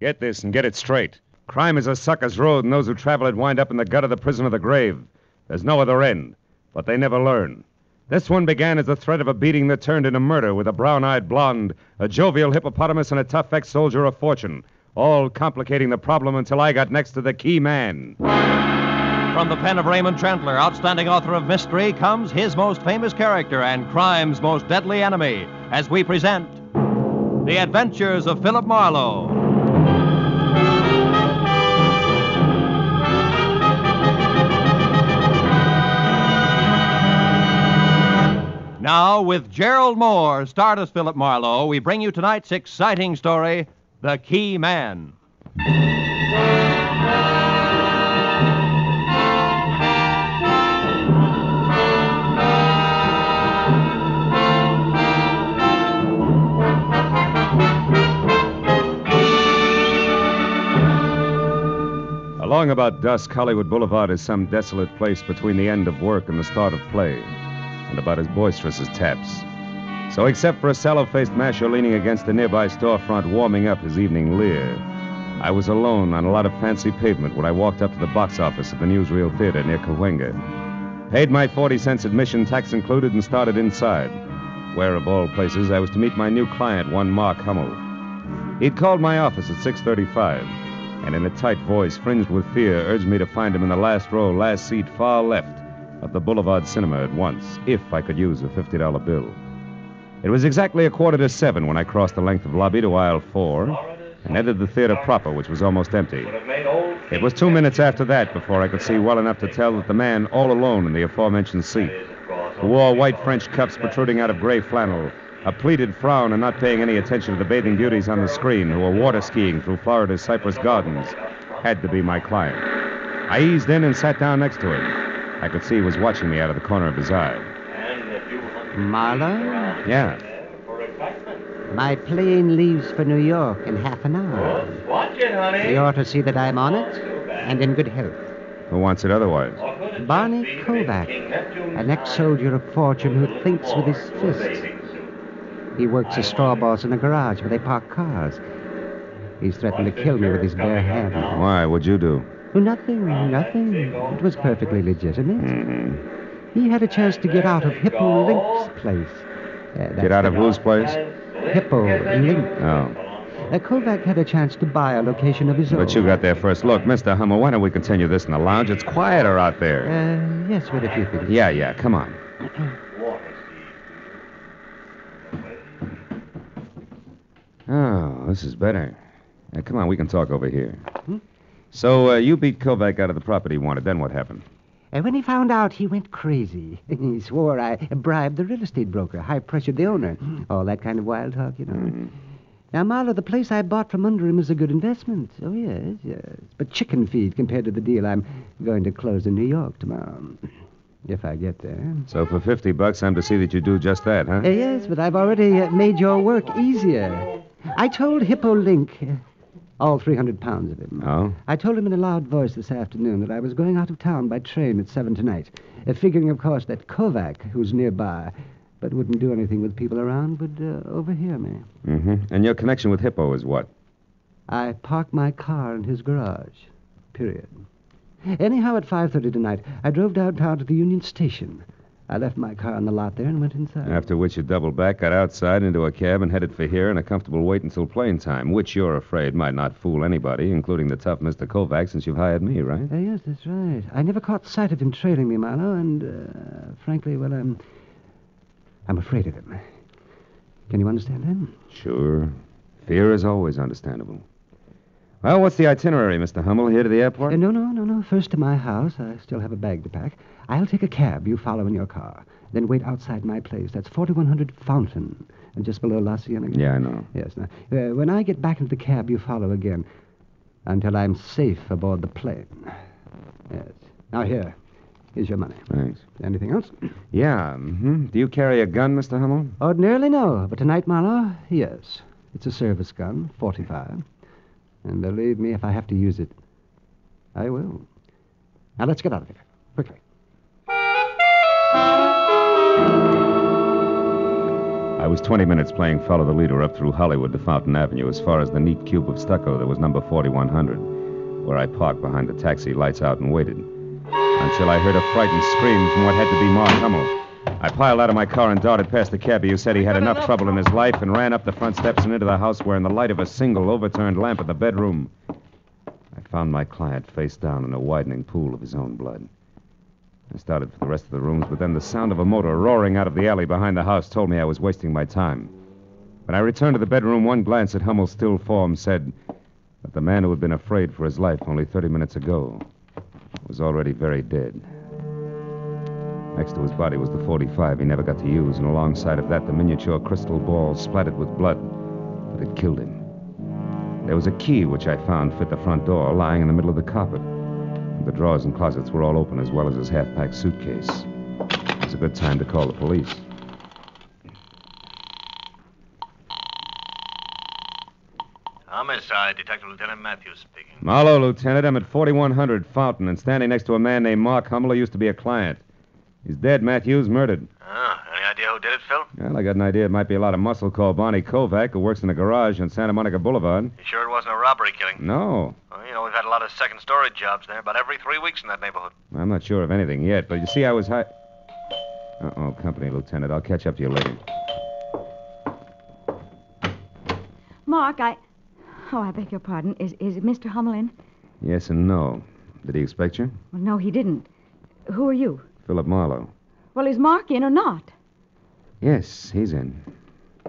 Get this and get it straight. Crime is a sucker's road, and those who travel it wind up in the gut of the prison of the grave. There's no other end, but they never learn. This one began as the threat of a beating that turned into murder with a brown eyed blonde, a jovial hippopotamus, and a tough ex soldier of fortune, all complicating the problem until I got next to the key man. From the pen of Raymond Chandler, outstanding author of mystery, comes his most famous character and crime's most deadly enemy, as we present The Adventures of Philip Marlowe. Now, with Gerald Mohr, starred as Philip Marlowe, we bring you tonight's exciting story The Key Man. Along about dusk, Hollywood Boulevard is some desolate place between the end of work and the start of play, and about as boisterous as taps. So, except for a sallow faced masher leaning against a nearby storefront warming up his evening leer, I was alone on a lot of fancy pavement when I walked up to the box office of the Newsreel Theater near Cahuenga. Paid my 40 cents admission, tax included, and started inside, where, of all places, I was to meet my new client, one Mark Hummel. He'd called my office at 635 and in a tight voice fringed with fear urged me to find him in the last row, last seat, far left of the Boulevard Cinema at once, if I could use a $50 bill. It was exactly a quarter to seven when I crossed the length of lobby to aisle four and entered the theater proper, which was almost empty. It was two minutes after that before I could see well enough to tell that the man all alone in the aforementioned seat, who wore white French cuffs protruding out of gray flannel, a pleated frown and not paying any attention to the bathing beauties on the screen who were water skiing through Florida's Cypress Gardens, had to be my client. I eased in and sat down next to him. I could see he was watching me out of the corner of his eye. Marlowe, Yeah. my plane leaves for New York in half an hour. Watch it, honey. You ought to see that I'm on it and in good health. Who wants it otherwise? Barney Kovac, an ex-soldier of fortune who thinks with his fists. He works as straw boss in a garage where they park cars. He's threatened to kill me with his bare hands. Why? What'd you do? Nothing, nothing. It was perfectly legitimate. Mm-hmm. He had a chance to get out of Hippo Link's place. Uh, Get out of whose place? Hippo Link. Oh. Uh, Kovac had a chance to buy a location of his own. But you got there first. Look, Mr. Hummel, why don't we continue this in the lounge? It's quieter out there. Uh, yes, with a you think? Yeah, yeah, come on. Oh, this is better. Now, come on, we can talk over here. So, uh, you beat Kovac out of the property he wanted. Then what happened? Uh, when he found out, he went crazy. he swore I bribed the real estate broker, high pressured the owner. All that kind of wild talk, you know. Now, Marlowe, the place I bought from under him is a good investment. Oh, yes, yes. But chicken feed compared to the deal I'm going to close in New York tomorrow. If I get there. So, for 50 bucks, I'm to see that you do just that, huh? Uh, yes, but I've already uh, made your work easier. I told Hippo Link, all 300 pounds of him. Oh? I told him in a loud voice this afternoon that I was going out of town by train at 7 tonight, uh, figuring, of course, that Kovac, who's nearby, but wouldn't do anything with people around, would uh, overhear me. Mm-hmm. And your connection with Hippo is what? I parked my car in his garage. Period. Anyhow, at 5.30 tonight, I drove downtown to the Union Station. I left my car on the lot there and went inside. After which you doubled back, got outside into a cab, and headed for here in a comfortable wait until plane time, which you're afraid might not fool anybody, including the tough Mr. Kovac, since you've hired me, right? Uh, yes, that's right. I never caught sight of him trailing me, Marlowe, and uh, frankly, well, I'm. I'm afraid of him. Can you understand that? Sure. Fear is always understandable. Well, what's the itinerary, Mr. Hummel? Here to the airport? Uh, no, no, no, no. First to my house. I still have a bag to pack. I'll take a cab. You follow in your car. Then wait outside my place. That's 4100 Fountain, and just below La Cienega. Yeah, I know. Yes. Now, uh, when I get back into the cab, you follow again until I'm safe aboard the plane. Yes. Now, here. Here's your money. Thanks. Anything else? Yeah, mm-hmm. Do you carry a gun, Mr. Hummel? Ordinarily, no. But tonight, Marlowe, yes. It's a service gun, 45. And believe me, if I have to use it, I will. Now, let's get out of here. Quickly. I was 20 minutes playing follow the leader up through Hollywood to Fountain Avenue as far as the neat cube of stucco that was number 4100, where I parked behind the taxi, lights out, and waited. Until I heard a frightened scream from what had to be Mark Hummel. I piled out of my car and darted past the cabbie who said he had enough trouble in his life and ran up the front steps and into the house where, in the light of a single overturned lamp in the bedroom, I found my client face down in a widening pool of his own blood. I started for the rest of the rooms, but then the sound of a motor roaring out of the alley behind the house told me I was wasting my time. When I returned to the bedroom, one glance at Hummel's still form said that the man who had been afraid for his life only 30 minutes ago was already very dead. Next to his body was the 45 he never got to use, and alongside of that, the miniature crystal ball splattered with blood that had killed him. There was a key which I found fit the front door, lying in the middle of the carpet. The drawers and closets were all open, as well as his half packed suitcase. It was a good time to call the police. Homicide, Detective Lieutenant Matthews speaking. Marlowe, Lieutenant. I'm at 4100 Fountain and standing next to a man named Mark Hummel who used to be a client. He's dead, Matthews, murdered. Oh, any idea who did it, Phil? Well, I got an idea it might be a lot of muscle called Barney Kovac who works in a garage on Santa Monica Boulevard. You sure it wasn't a robbery killing? No, you know, we've had a lot of second story jobs there about every three weeks in that neighborhood. I'm not sure of anything yet, but you see, I was high. Uh oh, company, Lieutenant. I'll catch up to you later. Mark, I. Oh, I beg your pardon. Is, is Mr. Hummel in? Yes and no. Did he expect you? Well, no, he didn't. Who are you? Philip Marlowe. Well, is Mark in or not? Yes, he's in.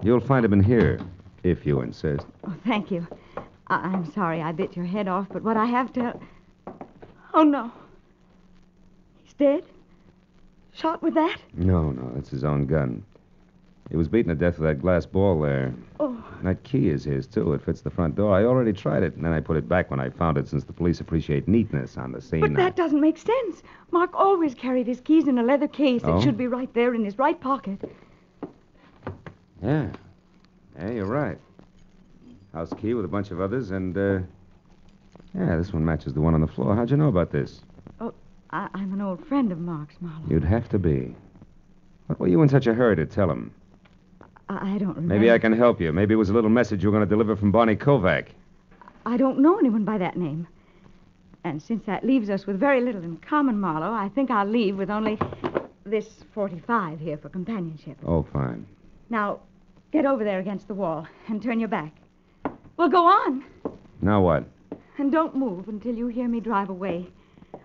You'll find him in here, if you insist. Oh, thank you. I- I'm sorry I bit your head off, but what I have to. Oh, no. He's dead? Shot with that? No, no, that's his own gun. He was beaten to death with that glass ball there. Oh, That key is his, too. It fits the front door. I already tried it, and then I put it back when I found it, since the police appreciate neatness on the scene. but that doesn't make sense. Mark always carried his keys in a leather case. Oh? It should be right there in his right pocket. Yeah. Yeah, you're right. House key with a bunch of others, and, uh. Yeah, this one matches the one on the floor. How'd you know about this? I- I'm an old friend of Mark's, Marlowe. You'd have to be. What were you in such a hurry to tell him? I, I don't remember. Maybe I can help you. Maybe it was a little message you were going to deliver from Barney Kovac. I don't know anyone by that name. And since that leaves us with very little in common, Marlowe, I think I'll leave with only this 45 here for companionship. Oh, fine. Now, get over there against the wall and turn your back. Well, go on. Now what? And don't move until you hear me drive away,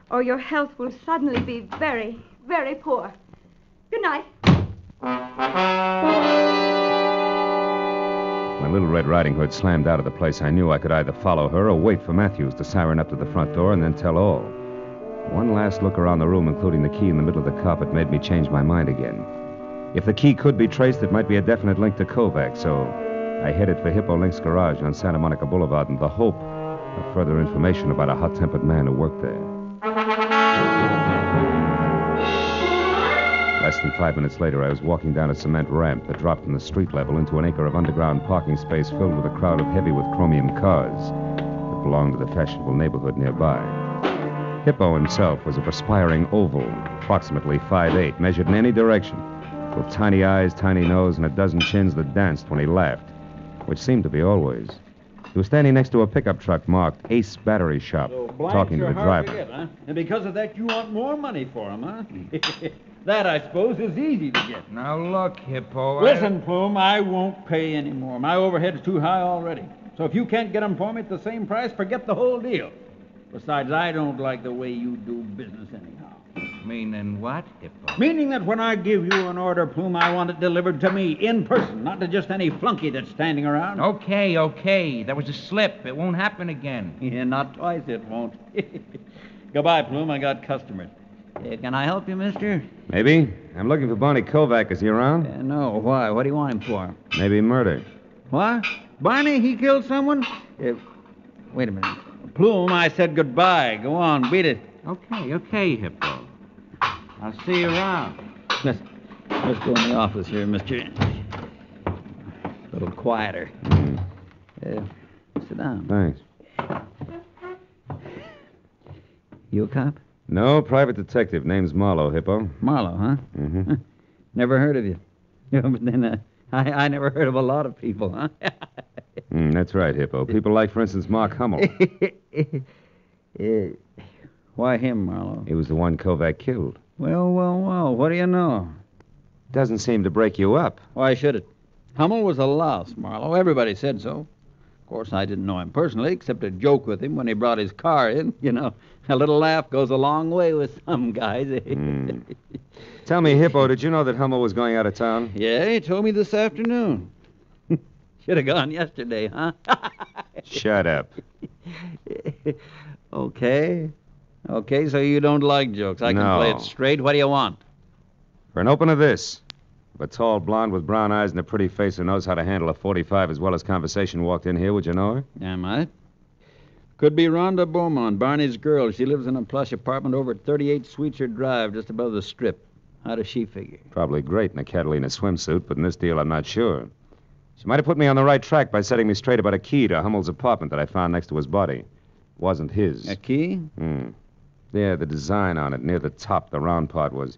or your health will suddenly be very, very poor. Good night. When Little Red Riding Hood slammed out of the place, I knew I could either follow her or wait for Matthews to siren up to the front door and then tell all. One last look around the room, including the key in the middle of the carpet, made me change my mind again. If the key could be traced, it might be a definite link to Kovac, so I headed for Hippo Link's garage on Santa Monica Boulevard in the hope of further information about a hot tempered man who worked there. Less than five minutes later, I was walking down a cement ramp that dropped from the street level into an acre of underground parking space filled with a crowd of heavy with chromium cars that belonged to the fashionable neighborhood nearby. Hippo himself was a perspiring oval, approximately 5'8, measured in any direction, with tiny eyes, tiny nose, and a dozen chins that danced when he laughed, which seemed to be always. He was standing next to a pickup truck marked Ace Battery Shop, So talking to the driver. get, huh? And because of that, you want more money for for 'em, huh? that, I suppose, is easy to get. Now look, Hippo. I- Listen, Plume, I won't pay any more. My overhead's too high already. So if you can't get 'em for me at the same price, forget the whole deal. Besides, I don't like the way you do business anyhow. Meaning what, Hippo? Meaning that when I give you an order, Plume, I want it delivered to me in person, not to just any flunky that's standing around. Okay, okay. That was a slip. It won't happen again. Yeah, not twice it won't. Goodbye, Plume. I got customers. Uh, can I help you, mister? Maybe. I'm looking for Barney Kovac. Is he around? Uh, no. Why? What do you want him for? Maybe murder. What? Barney, he killed someone? Uh, wait a minute. Plume, I said goodbye. Go on, beat it. Okay, okay, Hippo. I'll see you around. Let's, let's go in the office here, mister. A little quieter. Mm, Uh, sit down. thanks. You a cop? No, private detective. Name's Marlowe, Hippo. Marlowe, huh? Mm-hmm. Never heard of you. Yeah, but then, uh, I, I never heard of a lot of people, huh? Mm, that's right, Hippo. People like, for instance, Mark Hummel. Uh, why him, Marlowe? He was the one Kovac killed. Well, well, well. What do you know? Doesn't seem to break you up. Why should it? Hummel was a louse, Marlowe. Everybody said so. Of course, I didn't know him personally, except to joke with him when he brought his car in. You know, a little laugh goes a long way with some guys. Mm. Tell me, Hippo, did you know that Hummel was going out of town? yeah, he told me this afternoon. Should have gone yesterday, huh? Shut up. okay. Okay, so you don't like jokes. I can No. play it straight. What do you want? For an open of this. If a tall blonde with brown eyes and a pretty face who knows how to handle a 45 as well as conversation walked in here, would you know her? Am I? Could be Rhonda Beaumont, Barney's girl. She lives in a plush apartment over at 38 Sweetser Drive, just above the strip. How does she figure? Probably great in a Catalina swimsuit, but in this deal, I'm not sure. She might have put me on the right track by setting me straight about a key to Hummel's apartment that I found next to his body. It Wasn't his. A key? Hmm. Yeah, the design on it near the top, the round part was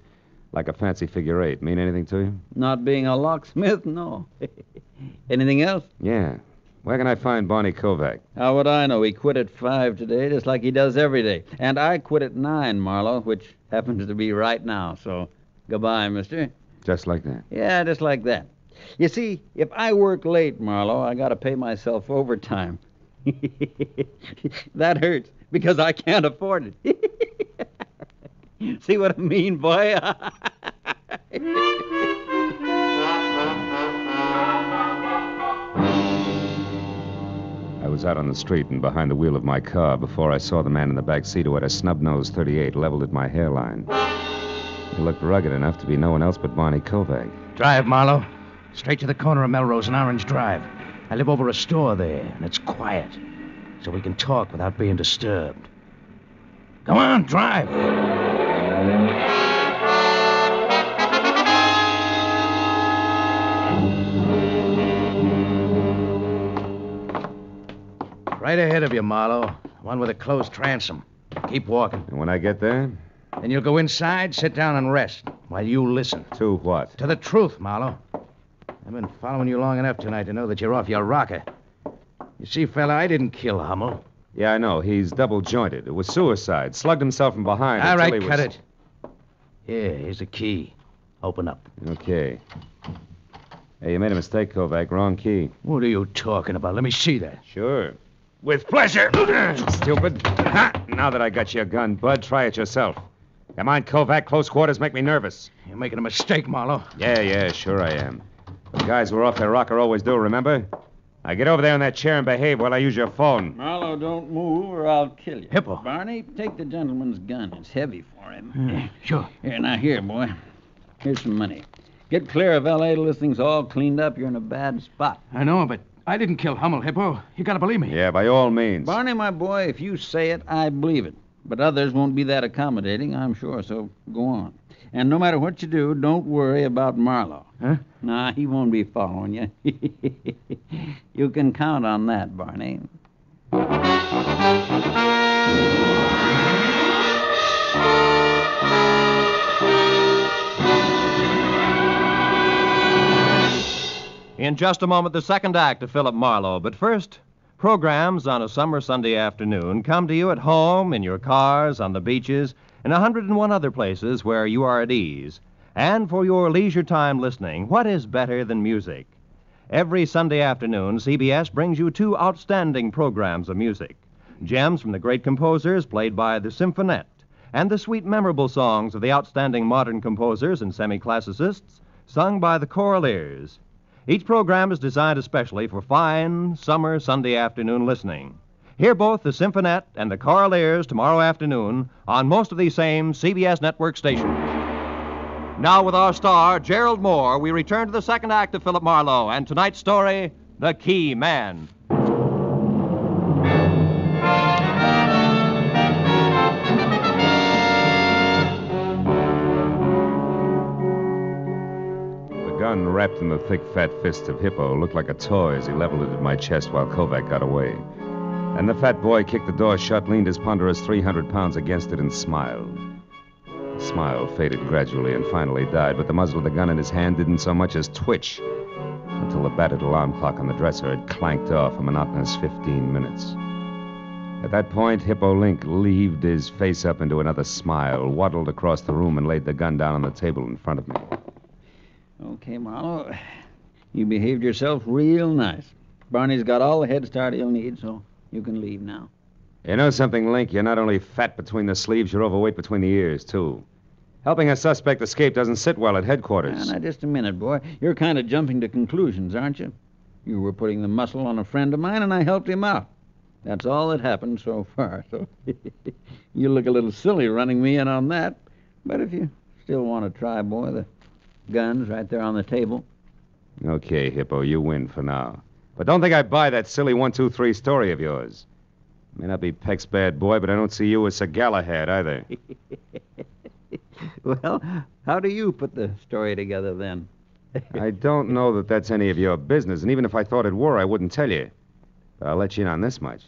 like a fancy figure eight. Mean anything to you? Not being a locksmith? No. Anything else? Yeah. Where can I find Barney Kovac? How would I know? He quit at five today, just like he does every day. And I quit at nine, Marlowe, which happens to be right now. So, goodbye, mister. Just like that. Yeah, just like that. You see, if I work late, Marlowe, I gotta pay myself overtime. that hurts because I can't afford it. see what I mean, boy? I was out on the street and behind the wheel of my car before I saw the man in the back seat who had a snub-nosed 38 leveled at my hairline. He looked rugged enough to be no one else but Barney Kovac. Drive, Marlowe. Straight to the corner of Melrose and Orange Drive. I live over a store there, and it's quiet, so we can talk without being disturbed. Come on, drive. Right ahead of you, Marlowe. One with a closed transom. Keep walking. And when I get there, Then you'll go inside, sit down, and rest while you listen. to what? To the truth, Marlowe. I've been following you long enough tonight to know that you're off your rocker. You see, fella, I didn't kill Hummel. Yeah, I know. He's double jointed. It was suicide. Slugged himself from behind. All right, cut was... it. Here, here's the key. Open up. Okay. Hey, you made a mistake, Kovac. Wrong key. What are you talking about? Let me see that. Sure. With pleasure. Stupid. Ha! Now that I got your gun, Bud, try it yourself. Come on, Kovac. Close quarters make me nervous. You're making a mistake, Marlowe. Yeah, yeah, sure I am. But guys who are off their rocker always do, remember? Now get over there in that chair and behave while I use your phone. Marlowe, don't move or I'll kill you. Hippo. Barney, take the gentleman's gun. It's heavy for him. Hmm, sure. Here, now, here, boy. Here's some money. Get clear of L.A. till this thing's all cleaned up. You're in a bad spot. I know, but I didn't kill Hummel, Hippo. You gotta believe me. Yeah, by all means. Barney, my boy, if you say it, I believe it. But others won't be that accommodating, I'm sure, so go on. And no matter what you do, don't worry about Marlowe. Huh? Nah, he won't be following you. you can count on that, Barney. In just a moment, the second act of Philip Marlowe. But first, programs on a summer Sunday afternoon come to you at home, in your cars, on the beaches, and a 101 other places where you are at ease. And for your leisure time listening, what is better than music? Every Sunday afternoon, CBS brings you two outstanding programs of music gems from the great composers played by the Symphonette, and the sweet, memorable songs of the outstanding modern composers and semi classicists sung by the Choraleers. Each program is designed especially for fine summer Sunday afternoon listening. Hear both the Symphonette and the Choraleers tomorrow afternoon on most of these same CBS network stations. Now, with our star, Gerald Mohr, we return to the second act of Philip Marlowe and tonight's story, The Key Man. The gun wrapped in the thick, fat fist of Hippo looked like a toy as he leveled it at my chest while Kovac got away. And the fat boy kicked the door shut, leaned his ponderous 300 pounds against it, and smiled. The smile faded gradually and finally died, but the muzzle of the gun in his hand didn't so much as twitch. until the battered alarm clock on the dresser had clanked off a monotonous 15 minutes. At that point, Hippo Link leaved his face up into another smile, waddled across the room, and laid the gun down on the table in front of me. Okay, Marlowe. You behaved yourself real nice. Barney's got all the head start he'll need, so you can leave now. You know something, Link? You're not only fat between the sleeves, you're overweight between the ears, too. Helping a suspect escape doesn't sit well at headquarters. Now, now, just a minute, boy. You're kind of jumping to conclusions, aren't you? You were putting the muscle on a friend of mine, and I helped him out. That's all that happened so far. So you look a little silly running me in on that. But if you still want to try, boy, the gun's right there on the table. Okay, Hippo, you win for now. But don't think I buy that silly one, two, three story of yours. May not be Peck's bad boy, but I don't see you as Sir Galahad either. well, how do you put the story together then? I don't know that that's any of your business, and even if I thought it were, I wouldn't tell you. But I'll let you in on this much.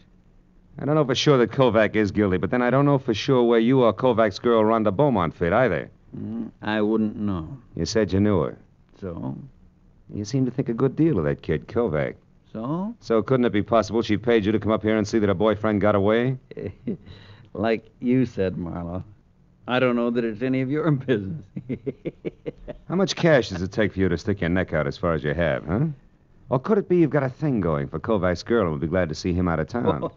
I don't know for sure that Kovac is guilty, but then I don't know for sure where you or Kovac's girl Rhonda Beaumont fit either. Mm, I wouldn't know. You said you knew her. So? You seem to think a good deal of that kid, Kovac. So? So couldn't it be possible she paid you to come up here and see that her boyfriend got away? like you said, Marlowe. I don't know that it's any of your business. How much cash does it take for you to stick your neck out as far as you have, huh? Or could it be you've got a thing going for Kovac's girl and would be glad to see him out of town?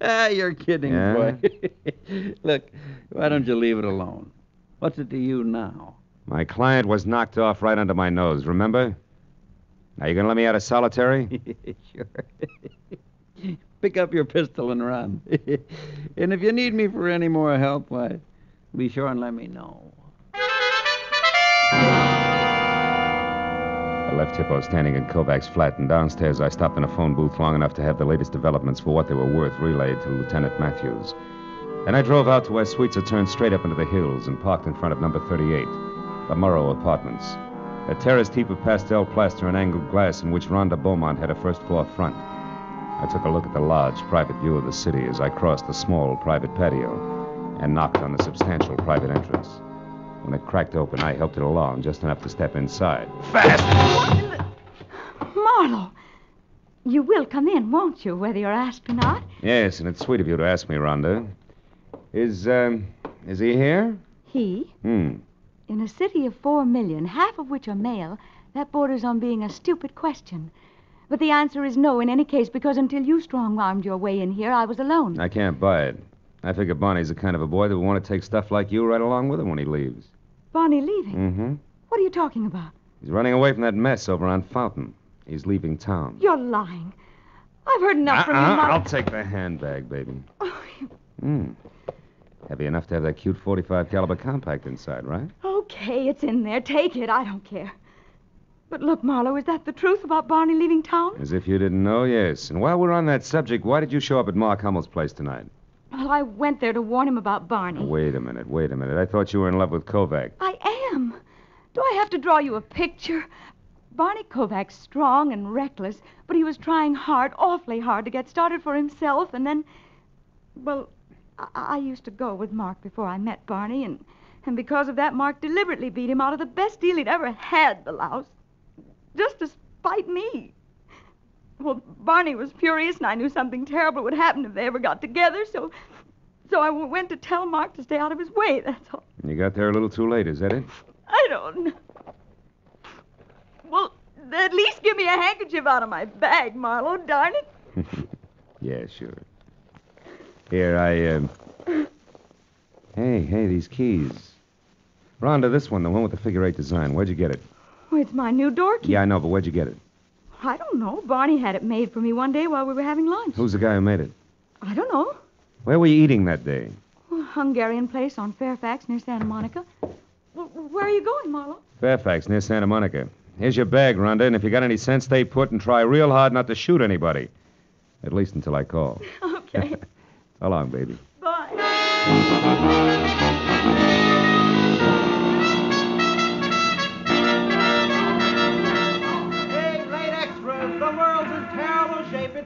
ah, you're kidding, Yeah? boy. Look, why don't you leave it alone? What's it to you now? My client was knocked off right under my nose, remember? Now, you gonna let me out of solitary? sure. Pick up your pistol and run. and if you need me for any more help, why, be sure and let me know. I left Hippo standing in Kovac's flat, and downstairs I stopped in a phone booth long enough to have the latest developments for what they were worth relayed to Lieutenant Matthews. Then I drove out to where suites are turned straight up into the hills and parked in front of number 38, the Murrow Apartments. A terraced heap of pastel plaster and angled glass in which Rhonda Beaumont had a first floor front. I took a look at the large, private view of the city as I crossed the small, private patio and knocked on the substantial private entrance. When it cracked open, I helped it along just enough to step inside. Fast! Marlowe, you will come in, won't you, whether you're asked or not? Yes, and it's sweet of you to ask me, Rhonda. Is, um, is he here? He, Hmm. In a city of four million, half of which are male, that borders on being a stupid question. But the answer is no in any case, because until you strong armed your way in here, I was alone. I can't buy it. I figure Barney's the kind of a boy that would want to take stuff like you right along with him when he leaves. Bonnie leaving? Mm-hmm. What are you talking about? He's running away from that mess over on Fountain. He's leaving town. You're lying. I've heard enough from you. Uh-uh, Marlowe. I'll take the handbag, baby. Oh, you- Hmm. Heavy enough to have that cute 45 caliber compact inside, right? Okay, it's in there. Take it. I don't care. But look, Marlowe, is that the truth about Barney leaving town? As if you didn't know, yes. And while we're on that subject, why did you show up at Mark Hummel's place tonight? Well, I went there to warn him about Barney. Wait a minute, wait a minute. I thought you were in love with Kovac. I am. Do I have to draw you a picture? Barney Kovac's strong and reckless, but he was trying hard, awfully hard, to get started for himself, and then. Well, I, I used to go with Mark before I met Barney, and, and because of that, Mark deliberately beat him out of the best deal he'd ever had, the louse. Just to spite me. Well, Barney was furious, and I knew something terrible would happen if they ever got together, so. So I went to tell Mark to stay out of his way, that's all. You got there a little too late, is that it? I don't know. Well, at least give me a handkerchief out of my bag, Marlowe, darn it. yeah, sure. Here, I, um... Hey, hey, these keys. Rhonda, this one, the one with the figure eight design. Where'd you get it? Oh, it's my new door key. Yeah, I know, but where'd you get it? I don't know. Barney had it made for me one day while we were having lunch. Who's the guy who made it? I don't know. Where were you eating that day? Hungarian place on Fairfax near Santa Monica. Well, where are you going, Marlowe? Fairfax, near Santa Monica. Here's your bag, Rhonda, and if you got any sense, stay put and try real hard not to shoot anybody. At least until I call. Okay. So long, baby. Bye.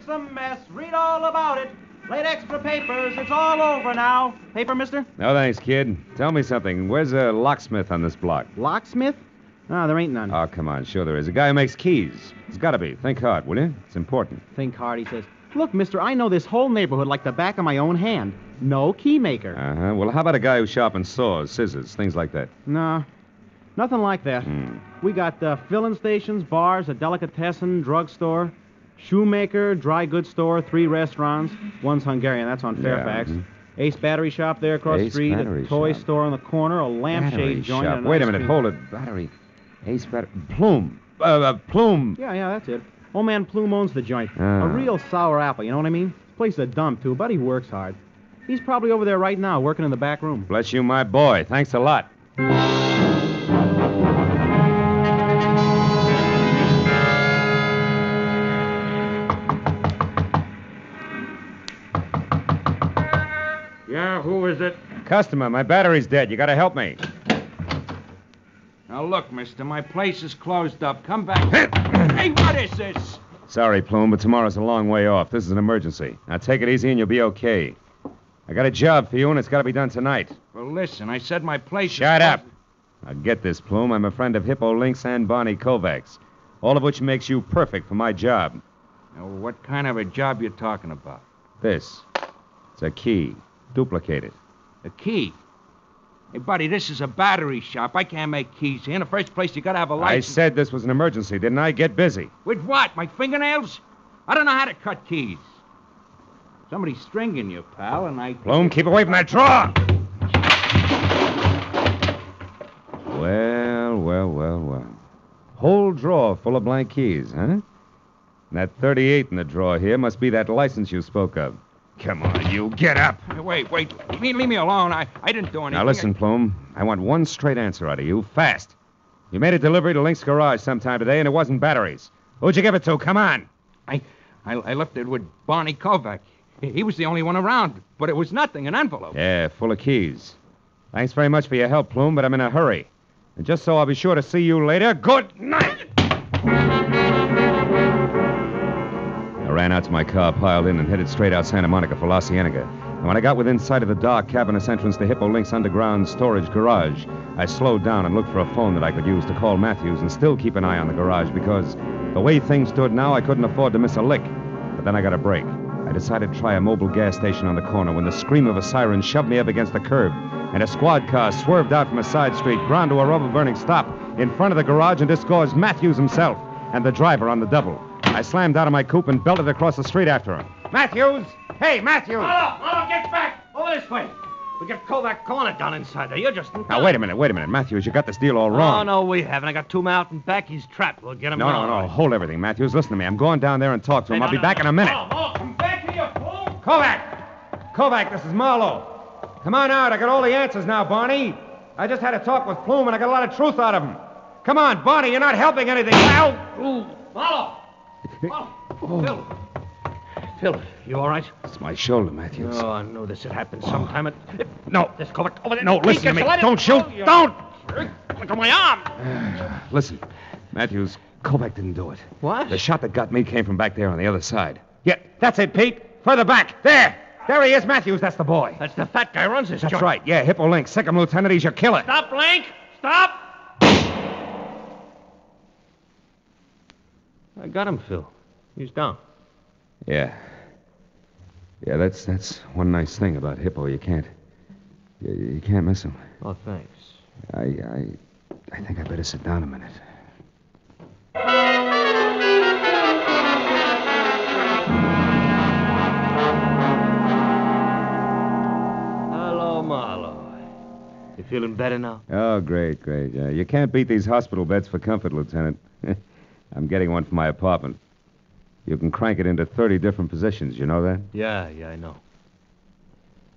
It's a mess. Read all about it. Late extra papers, it's all over now. Paper, mister? No, thanks, kid. Tell me something. Where's a locksmith on this block? Locksmith? No, there ain't none. Oh, come on. Sure there is. A guy who makes keys. It's got to be. Think hard, will you? It's important. Think hard, he says. Look, mister, I know this whole neighborhood like the back of my own hand. No key maker. Uh huh. Well, how about a guy who sharpens saws, scissors, things like that? No, nothing like that. Hmm. We got uh, filling stations, bars, a delicatessen, drugstore, shoemaker, dry goods store, three restaurants. One's Hungarian, that's on Fairfax. mhm. Ace Battery Shop there across the street, Battery a toy Shop. store on the corner, a Battery lampshade joint. shop. and an Wait a ice minute. cream- Hold it. Battery. Ace battery. Plume. Uh, uh, Plume. Yeah, yeah, that's it. Old man Plume owns the joint. Ah. A real sour apple, you know what I mean? Place is a dump, too, but he works hard. He's probably over there right now, working in the back room. Bless you, my boy. Thanks a lot. Who is it? Customer, my battery's dead. You got to help me. Now, look, mister, my place is closed up. Come back. hey, what is this? Sorry, Plume, but tomorrow's a long way off. This is an emergency. Now take it easy and you'll be okay. I got a job for you, and it's got to be done tonight. Well, listen, I said my place Shut up. Now get this, Plume. I'm a friend of Hippo Link's and Barney Kovac's, all of which makes you perfect for my job. Now, what kind of a job you talking about? This. It's a key. Duplicate it. A key. Hey, buddy, this is a battery shop. I can't make keys here. In the first place, you gotta have a license. I said this was an emergency, didn't I? Get busy. With what? My fingernails? I don't know how to cut keys. Somebody's stringing you, pal, and I. Plume, keep away from that drawer! Well, well, well, well. Whole drawer full of blank keys, huh? And that 38 in the drawer here must be that license you spoke of. Come on, you, get up. Wait, wait. Leave, leave me alone. I, I didn't do anything. Now listen, Plume. I want one straight answer out of you, fast. You made a delivery to Link's garage sometime today, and it wasn't batteries. Who'd you give it to? Come on. I, I, I left it with Barney Kovac. He, he was the only one around, but it was nothing, an envelope. Yeah, full of keys. Thanks very much for your help, Plume, but I'm in a hurry. And just so I'll be sure to see you later, good night. Ran out to my car, piled in, and headed straight out Santa Monica for La Cienega. And when I got within sight of the dark, cavernous entrance to Hippo Link's underground storage garage, I slowed down and looked for a phone that I could use to call Matthews and still keep an eye on the garage because the way things stood now, I couldn't afford to miss a lick. But then I got a break. I decided to try a mobile gas station on the corner when the scream of a siren shoved me up against the curb, and a squad car swerved out from a side street, ground to a rubber burning stop in front of the garage and disgorged Matthews himself and the driver on the double. I slammed out of my coupe and belted across the street after him. Matthews! Hey, Matthews! Marlowe, Marlowe, get back! Over this way. We got Kovac it down inside there. You're just in Now, wait a minute, wait a minute. Matthews, you got this deal all wrong. Oh, no, we haven't. I got two men out and back. He's trapped. We'll get him No, no, no. Hold everything, Matthews. Listen to me. I'm going down there and talk to him. Hey, I'll no, be no, back no. in a minute. Marlowe, Marlowe, come back here, fool! Kovac! Kovac, this is Marlowe. Come on out. I got all the answers now, Barney. I just had a talk with Plume, and I got a lot of truth out of him. Come on, Barney, you're not helping anything. Ow! Marlowe! Marlowe! Oh, oh. Phil! Phil, you all right? It's my shoulder, Matthews. Oh, I know this had happened oh. sometime. It... No. This Kovac over there. No, listen to me. Don't shoot. Oh, Don't! Look at my arm. Uh, listen, Matthews, Kovac didn't do it. What? The shot that got me came from back there on the other side. Yeah, that's it, Pete. Further back. There. There he is, Matthews. That's the boy. That's the fat guy runs this That's joint. right. Yeah, Hippo Link. Him, Lieutenant. He's your killer. Stop, Link! Stop! I got him, Phil. He's down. Yeah. Yeah, that's that's one nice thing about Hippo. You can't you, you can't miss him. Oh, thanks. I I I think I better sit down a minute. Hello, Marlowe. You feeling better now? Oh, great, great. Yeah, you can't beat these hospital beds for comfort, Lieutenant. I'm getting one for my apartment. You can crank it into 30 different positions. You know that? Yeah, yeah, I know.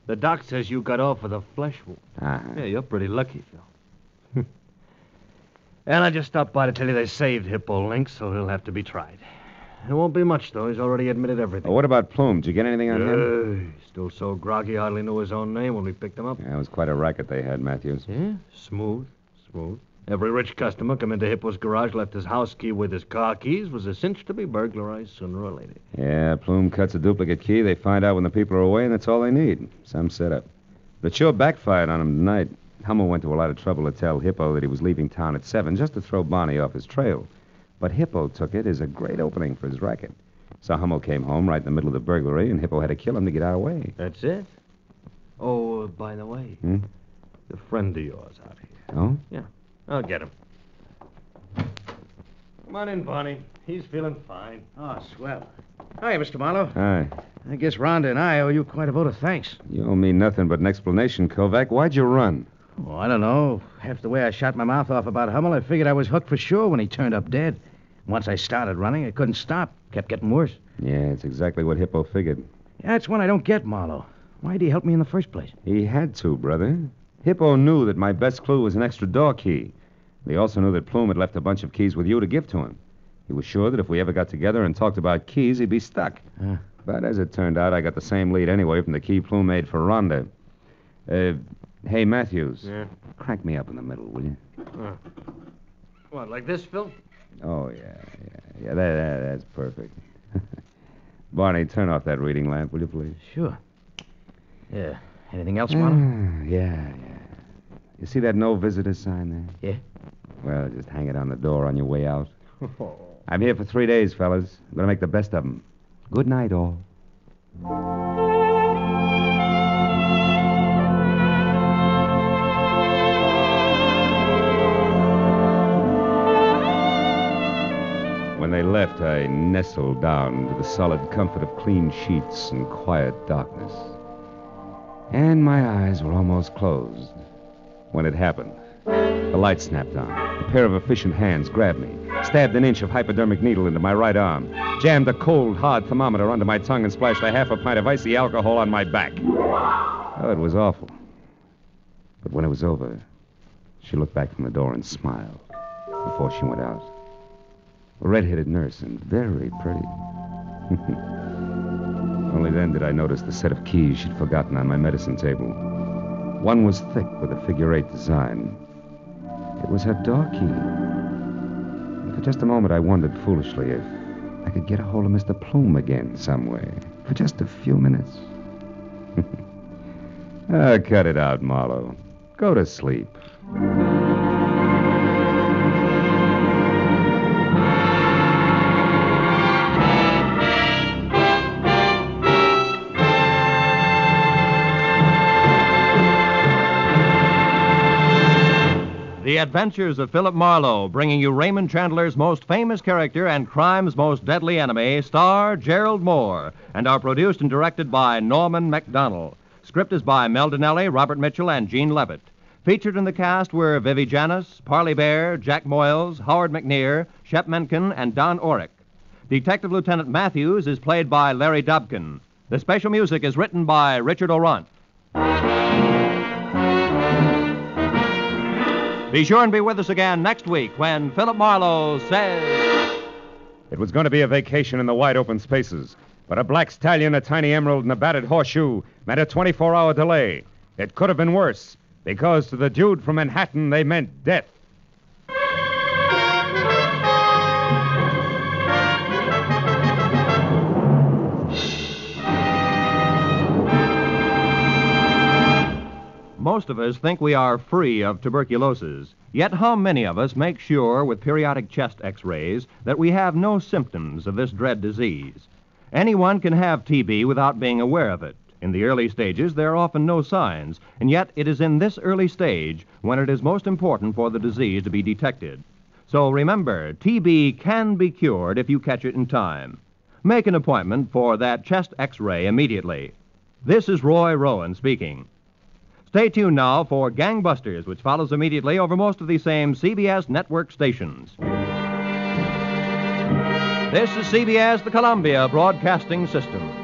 The doc says you got off with a flesh wound. Ah. Yeah, you're pretty lucky, Phil. and I just stopped by to tell you they saved Hippo Link, so he'll have to be tried. It won't be much, though. He's already admitted everything. Oh, what about Plume? Did you get anything on him? Yeah, still so groggy, hardly knew his own name when we picked him up. Yeah, it was quite a racket they had, Matthews. Yeah, smooth, smooth. Every rich customer come into Hippo's garage, left his house key with his car keys, was a cinch to be burglarized sooner or later. Yeah, Plume cuts a duplicate key. They find out when the people are away, and that's all they need. Some setup. But sure backfired on them tonight. Hummel went to a lot of trouble to tell Hippo that he was leaving town at 7 just to throw Barney off his trail. But Hippo took it as a great opening for his racket. So Hummel came home right in the middle of the burglary, and Hippo had to kill him to get our way. That's it? Oh, by the way, Hmm? the friend of yours out here. Oh? I'll get him. Come on in, Barney. He's feeling fine. Oh, swell. Hi, Mr. Marlowe. Hi. I guess Rhonda and I owe you quite a vote of thanks. You owe me nothing but an explanation, Kovac. Why'd you run? Oh, I don't know. After the way I shot my mouth off about Hummel, I figured I was hooked for sure when he turned up dead. Once I started running, I couldn't stop. Kept getting worse. Yeah, it's exactly what Hippo figured. That's one I don't get, Marlowe. Why'd he help me in the first place? He had to, brother. Hippo knew that my best clue was an extra door key. He also knew that Plume had left a bunch of keys with you to give to him. He was sure that if we ever got together and talked about keys, he'd be stuck. Huh. But as it turned out, I got the same lead anyway from the key Plume made for Rhonda. Uh, hey, Matthews. Yeah. Crank me up in the middle, will you? Uh. What, like this, Phil? Oh, yeah, yeah, yeah. That, that, that's perfect. Barney, turn off that reading lamp, will you, please? Sure. Yeah. Anything else? Ah, yeah, yeah. You see that no visitor sign there? Yeah. Well, just hang it on the door on your way out. I'm here for three days, fellas. I'm going to make the best of 'em. Good night, all. When they left, I nestled down to the solid comfort of clean sheets and quiet darkness. And my eyes were almost closed when it happened. The light snapped on. A pair of efficient hands grabbed me, stabbed an inch of hypodermic needle into my right arm, jammed a cold, hard thermometer under my tongue, and splashed a half a pint of icy alcohol on my back. Oh, it was awful. But when it was over, she looked back from the door and smiled before she went out. A red-headed nurse and very pretty. Only then did I notice the set of keys she'd forgotten on my medicine table. One was thick with a figure eight design. It was her door key. And for just a moment, I wondered foolishly if I could get a hold of Mr. Plume again some way. For just a few minutes. ah, cut it out, Marlowe. Go to sleep. Adventures of Philip Marlowe, bringing you Raymond Chandler's most famous character and crime's most deadly enemy, star Gerald Mohr, and are produced and directed by Norman Macdonnell. Script is by Mel Dinelli, Robert Mitchell, and Gene Levitt. Featured in the cast were Vivi Janis, Parley Baer, Jack Moyles, Howard McNear, Shep Menken, and Don Orick. Detective Lieutenant Matthews is played by Larry Dobkin. The special music is written by Richard Aurandt. Be sure and be with us again next week when Philip Marlowe says. It was going to be a vacation in the wide open spaces, but a black stallion, a tiny emerald, and a battered horseshoe meant a 24 hour delay. It could have been worse, because to the dude from Manhattan, they meant death. Most of us think we are free of tuberculosis. Yet, how many of us make sure with periodic chest x rays that we have no symptoms of this dread disease? Anyone can have TB without being aware of it. In the early stages, there are often no signs, and yet it is in this early stage when it is most important for the disease to be detected. So remember, TB can be cured if you catch it in time. Make an appointment for that chest x ray immediately. This is Roy Rowan speaking. Stay tuned now for Gangbusters, which follows immediately over most of the same CBS network stations. This is CBS, the Columbia Broadcasting System.